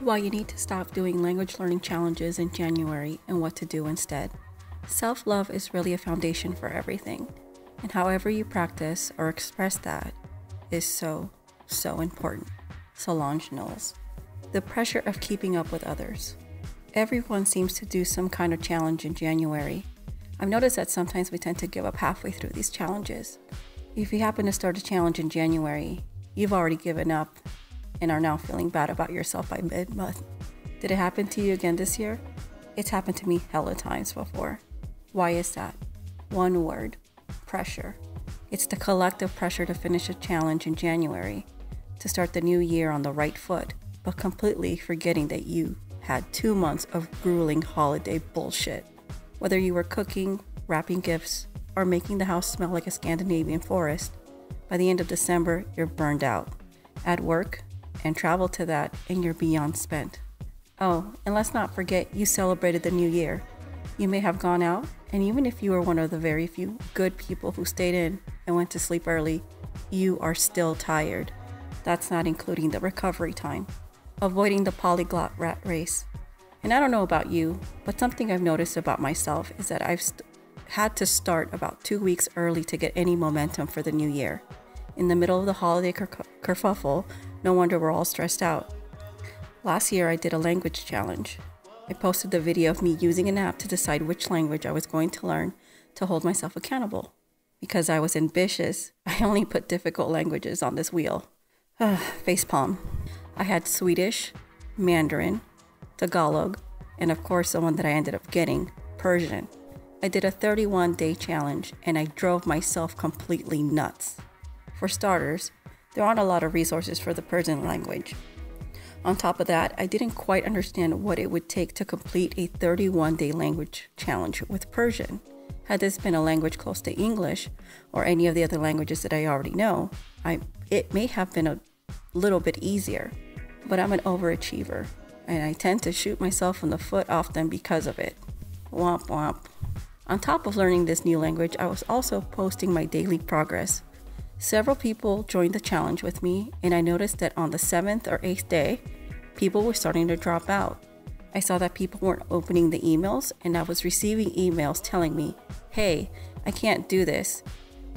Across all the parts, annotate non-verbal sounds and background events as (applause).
why you need to stop doing language learning challenges in January and what to do instead. Self love is really a foundation for everything, and however you practice or express that is so, so important. Solange Knowles. The pressure of keeping up with others. Everyone seems to do some kind of challenge in January. I've noticed that sometimes we tend to give up halfway through these challenges. If you happen to start a challenge in January, you've already given up and are now feeling bad about yourself by mid month. Did it happen to you again this year? It's happened to me hella times before. Why is that? One word pressure. It's the collective pressure to finish a challenge in January, to start the new year on the right foot, but completely forgetting that you had two months of grueling holiday bullshit. Whether you were cooking, wrapping gifts, or making the house smell like a Scandinavian forest, by the end of December, you're burned out. At work, and travel to that, and you're beyond spent. Oh, and let's not forget you celebrated the new year. You may have gone out, and even if you were one of the very few good people who stayed in and went to sleep early, you are still tired. That's not including the recovery time. Avoiding the polyglot rat race. And I don't know about you, but something I've noticed about myself is that I've st- had to start about two weeks early to get any momentum for the new year. In the middle of the holiday ker- kerfuffle, no wonder we're all stressed out. Last year, I did a language challenge. I posted the video of me using an app to decide which language I was going to learn to hold myself accountable. Because I was ambitious, (laughs) I only put difficult languages on this wheel. (sighs) Facepalm. I had Swedish, Mandarin, Tagalog, and of course, the one that I ended up getting, Persian. I did a 31 day challenge and I drove myself completely nuts. For starters, there aren't a lot of resources for the Persian language. On top of that, I didn't quite understand what it would take to complete a 31 day language challenge with Persian. Had this been a language close to English or any of the other languages that I already know, I, it may have been a little bit easier. But I'm an overachiever and I tend to shoot myself in the foot often because of it. Womp womp. On top of learning this new language, I was also posting my daily progress. Several people joined the challenge with me, and I noticed that on the seventh or eighth day, people were starting to drop out. I saw that people weren't opening the emails, and I was receiving emails telling me, hey, I can't do this.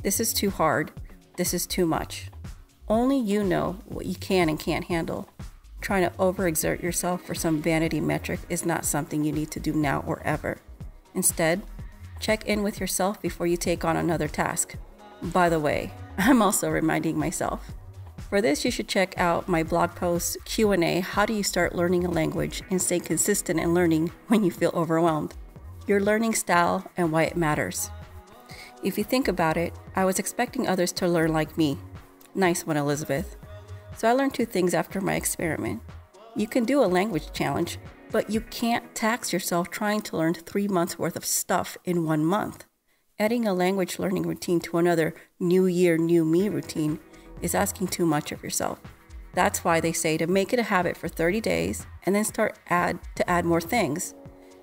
This is too hard. This is too much. Only you know what you can and can't handle. Trying to overexert yourself for some vanity metric is not something you need to do now or ever. Instead, check in with yourself before you take on another task. By the way, (laughs) I'm also reminding myself. For this, you should check out my blog post Q&A, How do you start learning a language and stay consistent in learning when you feel overwhelmed? Your learning style and why it matters. If you think about it, I was expecting others to learn like me. Nice one, Elizabeth. So I learned two things after my experiment. You can do a language challenge, but you can't tax yourself trying to learn three months worth of stuff in one month. Adding a language learning routine to another new year, new me routine is asking too much of yourself. That's why they say to make it a habit for 30 days and then start add to add more things.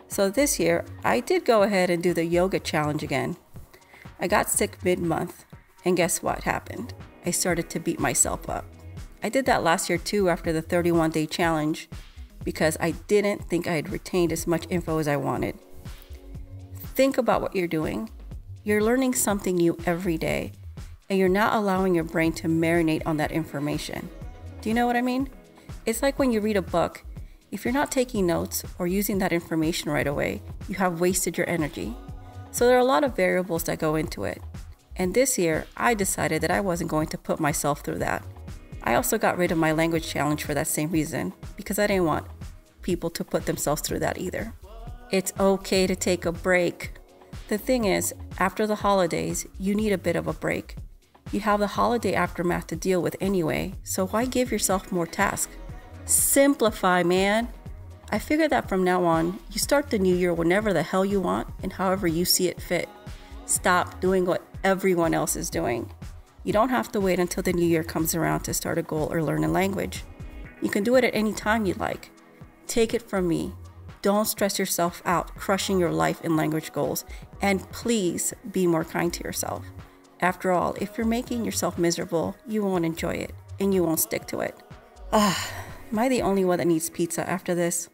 So this year, I did go ahead and do the yoga challenge again. I got sick mid-month, and guess what happened? I started to beat myself up. I did that last year too after the 31 day challenge because I didn't think I had retained as much info as I wanted. Think about what you're doing you're learning something new every day, and you're not allowing your brain to marinate on that information. Do you know what I mean? It's like when you read a book, if you're not taking notes or using that information right away, you have wasted your energy. So there are a lot of variables that go into it. And this year, I decided that I wasn't going to put myself through that. I also got rid of my language challenge for that same reason, because I didn't want people to put themselves through that either. It's okay to take a break. The thing is, after the holidays, you need a bit of a break. You have the holiday aftermath to deal with anyway, so why give yourself more tasks? Simplify, man. I figure that from now on, you start the new year whenever the hell you want and however you see it fit. Stop doing what everyone else is doing. You don't have to wait until the new year comes around to start a goal or learn a language. You can do it at any time you like. Take it from me. Don't stress yourself out crushing your life and language goals, and please be more kind to yourself. After all, if you're making yourself miserable, you won't enjoy it and you won't stick to it. Ah, Am I the only one that needs pizza after this?